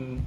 嗯，